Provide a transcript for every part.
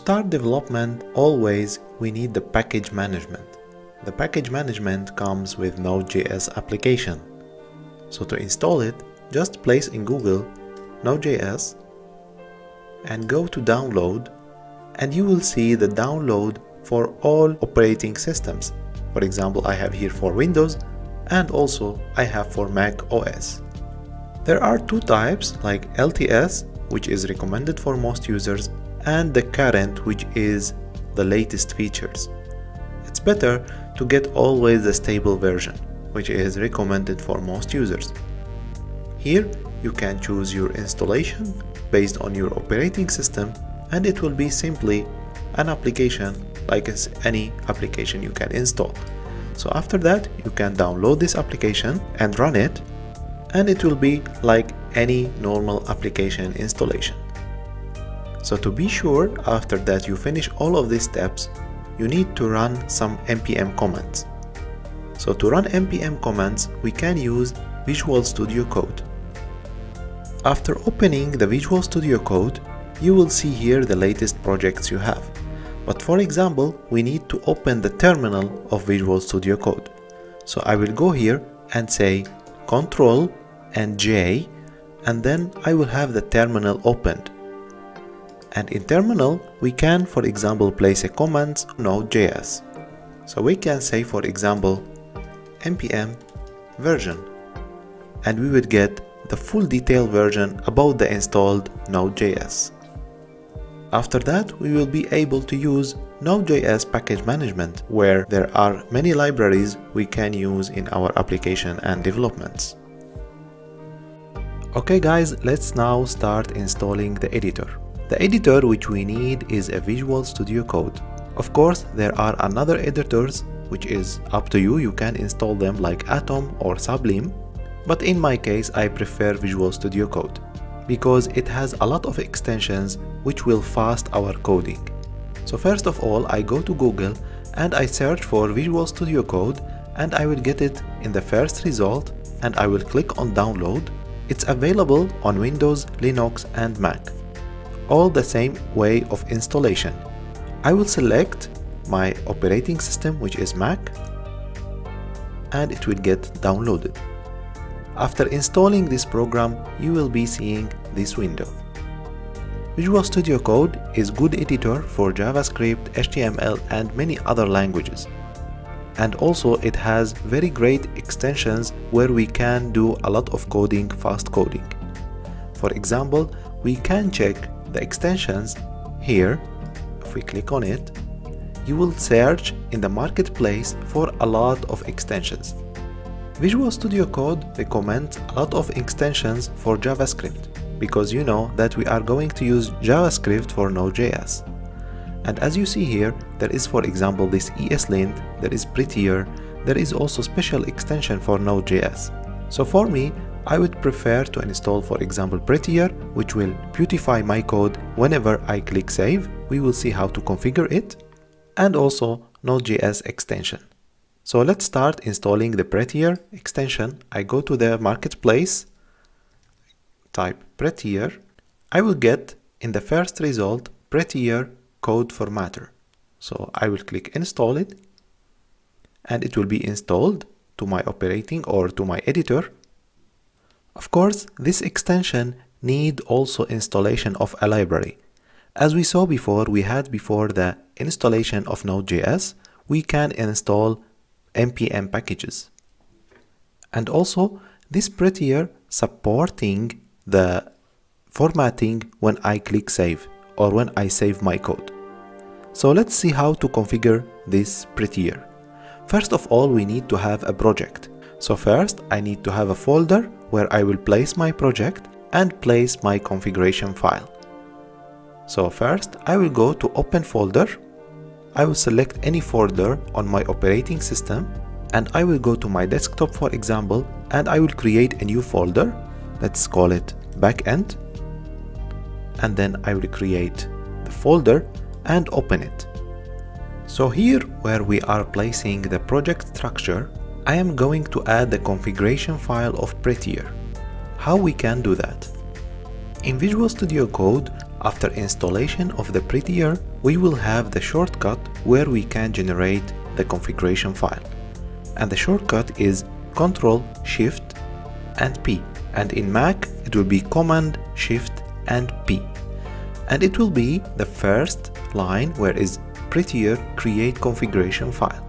start development, always we need the package management. The package management comes with Node.js application. So to install it, just place in Google Node.js and go to download and you will see the download for all operating systems. For example, I have here for Windows and also I have for Mac OS. There are two types like LTS, which is recommended for most users, and the current, which is the latest features. It's better to get always the stable version, which is recommended for most users. Here, you can choose your installation based on your operating system and it will be simply an application like any application you can install. So after that, you can download this application and run it and it will be like any normal application installation. So to be sure, after that you finish all of these steps, you need to run some npm commands. So to run npm commands, we can use Visual Studio Code. After opening the Visual Studio Code, you will see here the latest projects you have. But for example, we need to open the terminal of Visual Studio Code. So I will go here and say Control and J and then I will have the terminal opened. And in terminal, we can for example place a command Node.js. So we can say for example npm version and we would get the full detailed version about the installed Node.js. After that, we will be able to use Node.js package management, where there are many libraries we can use in our application and developments. Okay guys, let's now start installing the editor. The editor which we need is a Visual Studio Code. Of course, there are another editors which is up to you, you can install them like Atom or Sublime, but in my case I prefer Visual Studio Code because it has a lot of extensions which will fast our coding. So first of all I go to Google and I search for Visual Studio Code and I will get it in the first result and I will click on download it's available on Windows, Linux and Mac. All the same way of installation. I will select my operating system which is Mac and it will get downloaded. After installing this program, you will be seeing this window. Visual Studio Code is good editor for JavaScript, HTML and many other languages and also it has very great extensions where we can do a lot of coding fast coding for example we can check the extensions here if we click on it you will search in the marketplace for a lot of extensions Visual Studio Code recommends a lot of extensions for JavaScript because you know that we are going to use JavaScript for Node.js. And as you see here, there is for example this ESLint, there is Prettier, there is also special extension for Node.js. So for me, I would prefer to install for example Prettier, which will beautify my code whenever I click save. We will see how to configure it. And also Node.js extension. So let's start installing the Prettier extension. I go to the marketplace, type Prettier. I will get in the first result Prettier code formatter. So I will click install it and it will be installed to my operating or to my editor. Of course, this extension need also installation of a library. As we saw before, we had before the installation of Node.js, we can install npm packages. And also, this prettier supporting the formatting when I click save or when I save my code. So let's see how to configure this prettier. First of all, we need to have a project. So first, I need to have a folder where I will place my project and place my configuration file. So first, I will go to open folder. I will select any folder on my operating system and I will go to my desktop for example and I will create a new folder. Let's call it backend. And then I will create the folder and open it. So here where we are placing the project structure, I am going to add the configuration file of Prettier. How we can do that? In Visual Studio Code, after installation of the Prettier, we will have the shortcut where we can generate the configuration file. And the shortcut is Ctrl Shift and P. And in Mac, it will be Command Shift and P. And it will be the first line where is prettier create configuration file.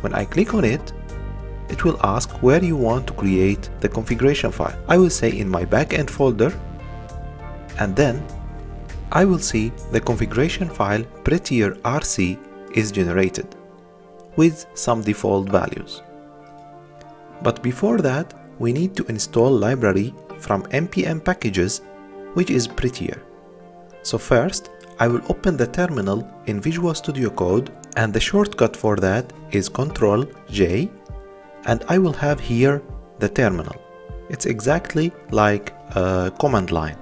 When I click on it, it will ask where you want to create the configuration file. I will say in my backend folder and then I will see the configuration file prettier rc is generated with some default values. But before that, we need to install library from npm packages which is prettier. So first, I will open the terminal in Visual Studio Code and the shortcut for that is Ctrl J and I will have here the terminal. It's exactly like a command line.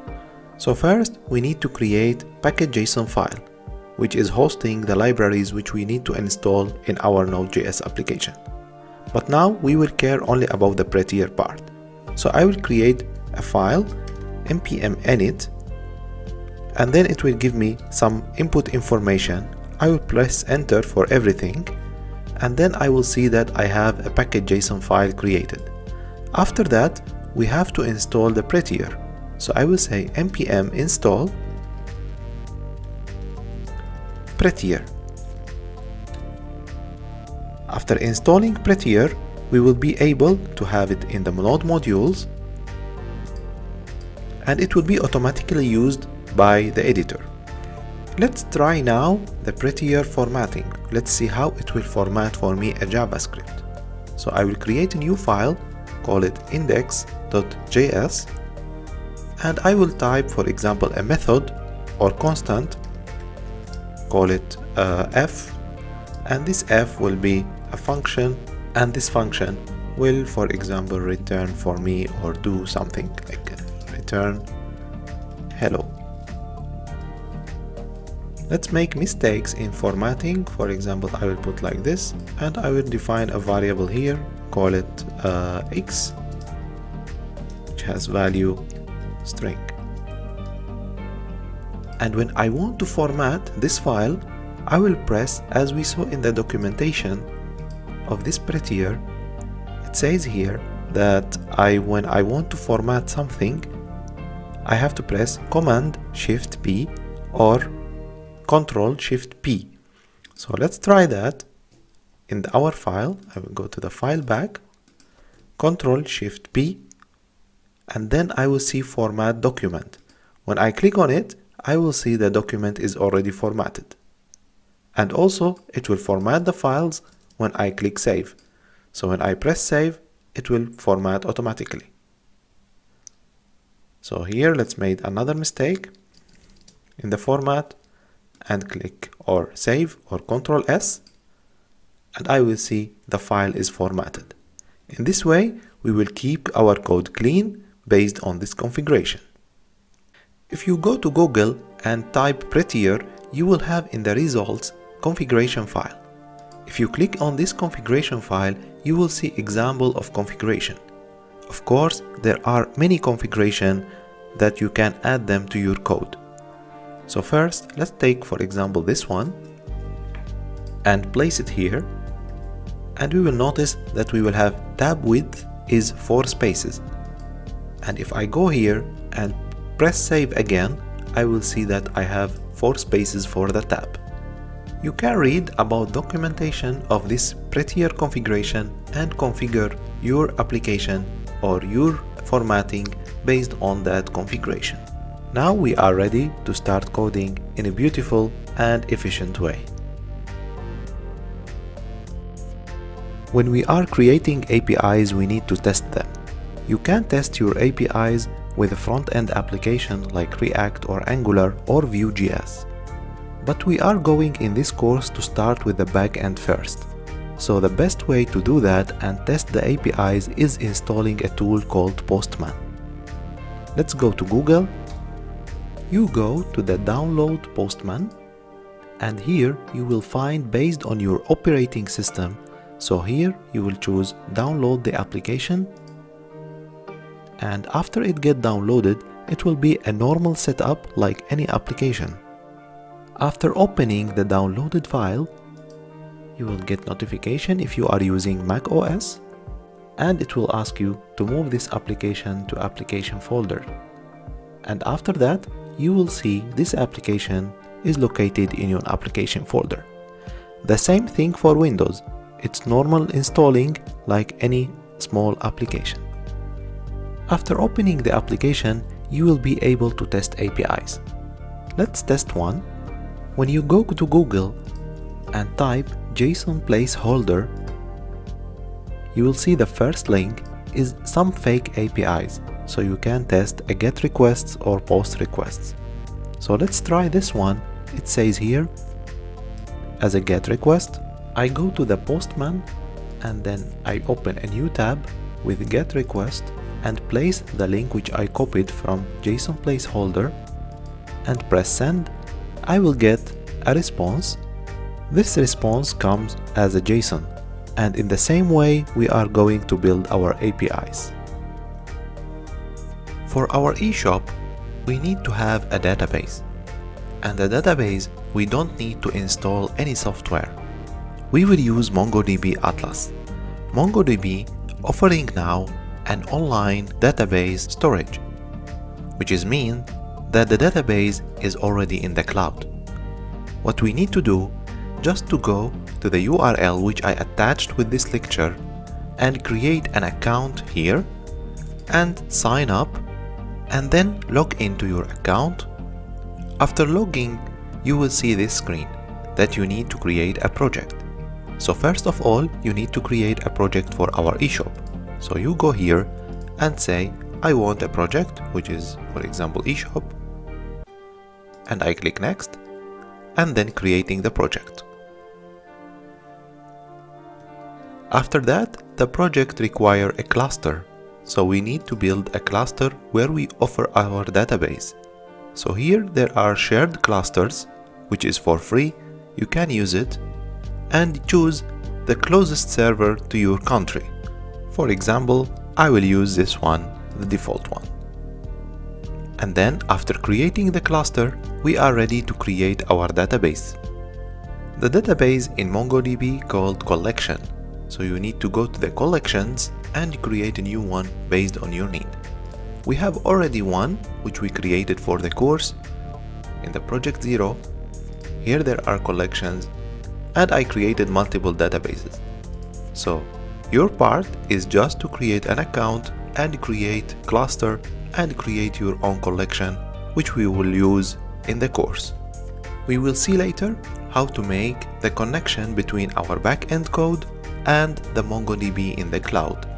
So first we need to create package.json file which is hosting the libraries which we need to install in our Node.js application. But now we will care only about the prettier part. So I will create a file npm init and then it will give me some input information. I will press enter for everything and then I will see that I have a package.json file created. After that, we have to install the prettier. So I will say npm install prettier. After installing prettier, we will be able to have it in the node modules and it will be automatically used by the editor. Let's try now the prettier formatting. Let's see how it will format for me a JavaScript. So I will create a new file, call it index.js and I will type for example a method or constant, call it uh, f and this f will be a function and this function will for example return for me or do something like return hello Let's make mistakes in formatting. For example, I will put like this and I will define a variable here, call it uh, x, which has value string. And when I want to format this file, I will press as we saw in the documentation of this prettier, it says here that I when I want to format something, I have to press Command Shift P or Control Shift P. So let's try that in our file. I will go to the file back, Control Shift P, and then I will see Format Document. When I click on it, I will see the document is already formatted. And also, it will format the files when I click Save. So when I press Save, it will format automatically. So here, let's make another mistake. In the format, and click or save or Ctrl S and I will see the file is formatted. In this way, we will keep our code clean based on this configuration. If you go to Google and type prettier, you will have in the results configuration file. If you click on this configuration file, you will see example of configuration. Of course, there are many configuration that you can add them to your code. So first, let's take for example this one and place it here and we will notice that we will have tab width is 4 spaces and if I go here and press save again I will see that I have 4 spaces for the tab. You can read about documentation of this prettier configuration and configure your application or your formatting based on that configuration. Now we are ready to start coding in a beautiful and efficient way. When we are creating APIs, we need to test them. You can test your APIs with a front-end application like React or Angular or Vue.js. But we are going in this course to start with the back-end first. So the best way to do that and test the APIs is installing a tool called Postman. Let's go to Google you go to the download Postman and here you will find based on your operating system. So here you will choose download the application and after it get downloaded it will be a normal setup like any application. After opening the downloaded file, you will get notification if you are using Mac OS and it will ask you to move this application to application folder. And after that, you will see this application is located in your application folder. The same thing for Windows. It's normal installing like any small application. After opening the application, you will be able to test APIs. Let's test one. When you go to Google and type JSON placeholder, you will see the first link is some fake APIs, so you can test a GET requests or POST requests. So let's try this one. It says here, as a GET request, I go to the Postman and then I open a new tab with GET request and place the link which I copied from JSON placeholder and press send, I will get a response. This response comes as a JSON and in the same way we are going to build our APIs. For our eShop, we need to have a database. And the database, we don't need to install any software. We will use MongoDB Atlas. MongoDB offering now an online database storage, which is mean that the database is already in the cloud. What we need to do just to go to the URL which I attached with this lecture and create an account here and sign up and then log into your account. After logging, you will see this screen that you need to create a project. So first of all, you need to create a project for our eShop. So you go here and say, I want a project, which is, for example, eShop. And I click next, and then creating the project. After that, the project require a cluster. So we need to build a cluster where we offer our database. So here there are shared clusters, which is for free. You can use it and choose the closest server to your country. For example, I will use this one, the default one. And then after creating the cluster, we are ready to create our database. The database in MongoDB called collection so you need to go to the collections and create a new one based on your need. We have already one which we created for the course in the project 0. Here there are collections and I created multiple databases. So your part is just to create an account and create cluster and create your own collection which we will use in the course. We will see later how to make the connection between our backend code and the MongoDB in the cloud.